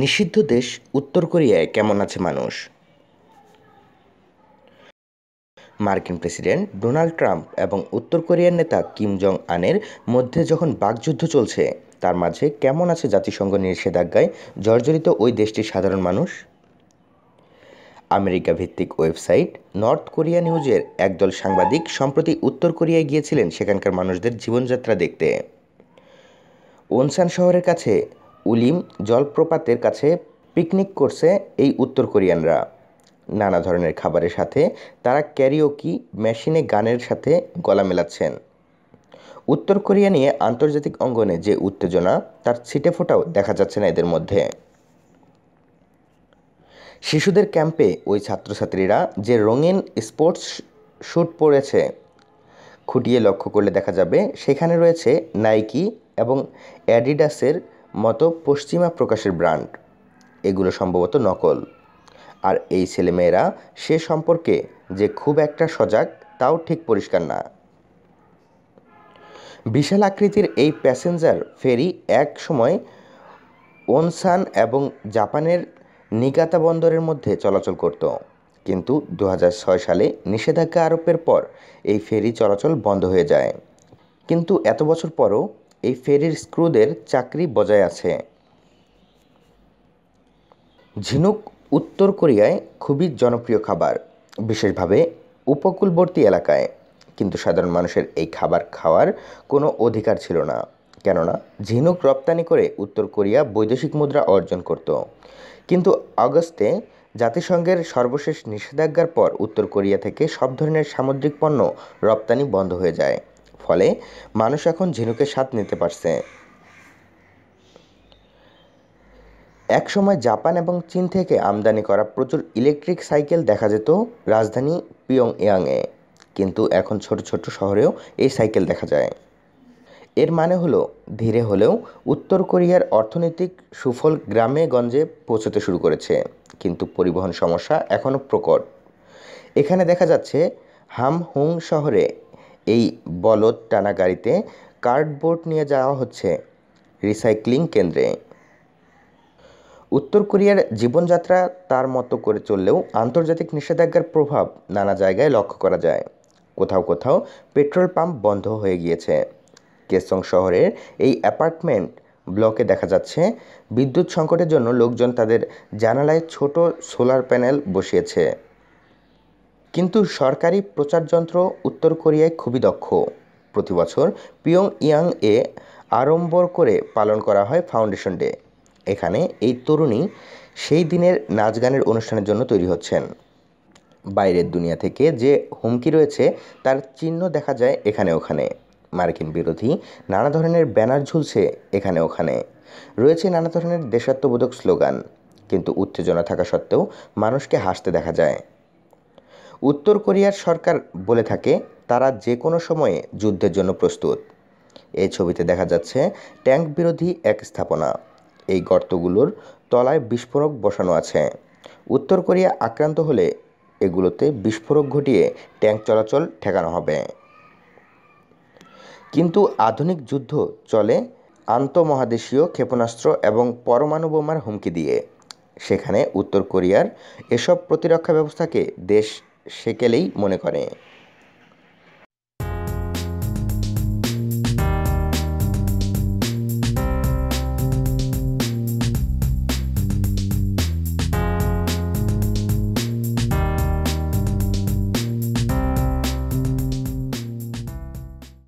নিষিদ্ধ দেশ উত্তর কোরিয়ায় কেমন আছে মানুষ? মার্কিন প্রেসিডেন্ট ডোনাল্ড ট্রাম্প এবং উত্তর কোরিয়ার নেতা কিম জং আনের মধ্যে যখন বাকযুদ্ধ চলছে, তার মাঝে কেমন আছে জাতিসংঘ নিষেধাজ্ঞায় জর্জরিত ওই দেশটির সাধারণ মানুষ? আমেরিকা ভিত্তিক ওয়েবসাইট নর্থ কোরিয়া নিউজের একদল সাংবাদিক সম্প্রতি উত্তর কোরিয়ায় গিয়েছিলেন সেখানকার মানুষদের জীবনযাত্রা দেখতে। ওনসান শহরের কাছে উলিম জলপ্রপাতের কাছে পিকনিক করছে এই উত্তর কোরিয়ানরা। নানা ধরনের খাবারের সাথে তারা ক্যারিওকি মেশিনে গানের সাথে গলা মেলাচ্ছেন। উত্তর কোরিয়া নিয়ে আন্তর্জাতিক অঙ্গনে যে উত্তেজনা, তার ছিটে ফোটাও দেখা যাচ্ছে না এদের মধ্যে। শিশুদের ক্যাম্পে ওই ছাত্রছাত্রীরা যে রঙিন স্পোর্টস শ্যুট পরেছে, খুঁটিয়ে লক্ষ্য করলে দেখা যাবে সেখানে রয়েছে নাইকি এবং অ্যাডিডাসের মতো পশ্চিমা প্রকাশের ব্র্যান্ড। এগুলো সম্ভবত নকল। আর এই ছেলেমেয়েরা সে সম্পর্কে যে খুব একটা সজাগ, তাও ঠিক পরিষ্কার না। বিশাল আকৃতির এই প্যাসেঞ্জার ফেরি এক সময় ওনসান এবং জাপানের নিগাতা বন্দরের মধ্যে চলাচল করত। কিন্তু দু হাজার ছয় সালে নিষেধাজ্ঞা আরোপের পর এই ফেরি চলাচল বন্ধ হয়ে যায়। কিন্তু এত বছর পরও এই ফেরির স্ক্রুদের চাকরি বজায় আছে। ঝিনুক উত্তর কোরিয়ায় খুবই জনপ্রিয় খাবার, বিশেষভাবে উপকূলবর্তী এলাকায়। কিন্তু সাধারণ মানুষের এই খাবার খাওয়ার কোনো অধিকার ছিল না। কেননা, ঝিনুক রপ্তানি করে উত্তর কোরিয়া বৈদেশিক মুদ্রা অর্জন করত। কিন্তু আগস্টে জাতিসংঘের সর্বশেষ নিষেধাজ্ঞার পর উত্তর কোরিয়া থেকে সব ধরনের সামুদ্রিক পণ্য রপ্তানি বন্ধ হয়ে যায়। ফলে মানুষ এখন ঝিনুকের স্বাদ নিতে পারছে। একসময় জাপান এবং চীন থেকে আমদানি করা প্রচুর ইলেকট্রিক সাইকেল দেখা যেত রাজধানী পিয়ং ইয়াংয়ে কিন্তু এখন ছোট ছোট শহরেও এই সাইকেল দেখা যায়। এর মানে হলো, ধীরে হলেও উত্তর কোরিয়ার অর্থনৈতিক সুফল গ্রামে গঞ্জে পৌঁছতে শুরু করেছে, কিন্তু পরিবহন সমস্যা এখনও প্রকট। এখানে দেখা যাচ্ছে, হামহুং শহরে এই বলদ টানা গাড়িতে কার্ডবোর্ড নিয়ে যাওয়া হচ্ছে রিসাইক্লিং কেন্দ্রে। উত্তর কোরিয়ার জীবনযাত্রা তার মতো করে চললেও আন্তর্জাতিক নিষেধাজ্ঞার প্রভাব নানা জায়গায় লক্ষ্য করা যায়। কোথাও কোথাও পেট্রোল পাম্প বন্ধ হয়ে গিয়েছে। কেসং শহরের এই অ্যাপার্টমেন্ট ব্লকে দেখা যাচ্ছে বিদ্যুৎ সংকটের জন্য লোকজন তাদের জানালায় ছোট সোলার প্যানেল বসিয়েছে। কিন্তু সরকারি প্রচারযন্ত্র উত্তর কোরিয়ায় খুবই দক্ষ। প্রতি বছর পিয়ং ইয়াং এ আড়ম্বর করে পালন করা হয় ফাউন্ডেশন ডে। এখানে এই তরুণী সেই দিনের নাচ গানের অনুষ্ঠানের জন্য তৈরি হচ্ছেন। বাইরের দুনিয়া থেকে যে হুমকি রয়েছে, তার চিহ্ন দেখা যায় এখানে ওখানে। মার্কিন বিরোধী নানা ধরনের ব্যানার ঝুলছে এখানে ওখানে। রয়েছে নানা ধরনের দেশাত্মবোধক স্লোগান, কিন্তু উত্তেজনা থাকা সত্ত্বেও মানুষকে হাসতে দেখা যায়। উত্তর কোরিয়ার সরকার বলে থাকে, তারা যে কোনো সময়ে যুদ্ধের জন্য প্রস্তুত। এই ছবিতে দেখা যাচ্ছে ট্যাঙ্ক বিরোধী এক স্থাপনা। এই গর্তগুলোর তলায় বিস্ফোরক বসানো আছে। উত্তর কোরিয়া আক্রান্ত হলে এগুলোতে বিস্ফোরক ঘটিয়ে ট্যাঙ্ক চলাচল ঠেকানো হবে। কিন্তু আধুনিক যুদ্ধ চলে আন্তঃমহাদেশীয় ক্ষেপণাস্ত্র এবং পরমাণু বোমার হুমকি দিয়ে। সেখানে উত্তর কোরিয়ার এসব প্রতিরক্ষা ব্যবস্থাকে দেশ সেকেলেই মনে করে।